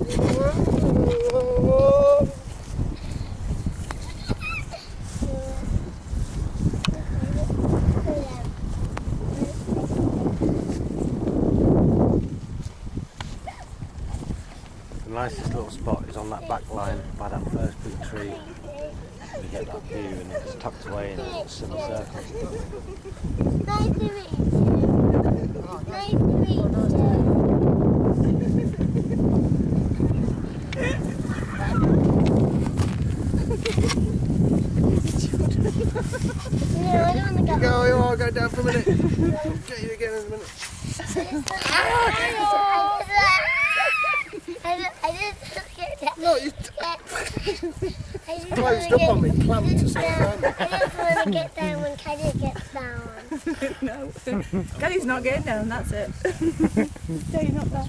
The nicest little spot is on that back line by that first big tree. You get that view and it's tucked away in a semicircle. Nice to meet you. Nice to meet you. To go. Go, I'll go down for a minute. Get you again in a minute. No, you closed up on me, clamped down. down. I just want to get down when Caddy gets down. no. Caddy's not getting down, that's it. Staying up there.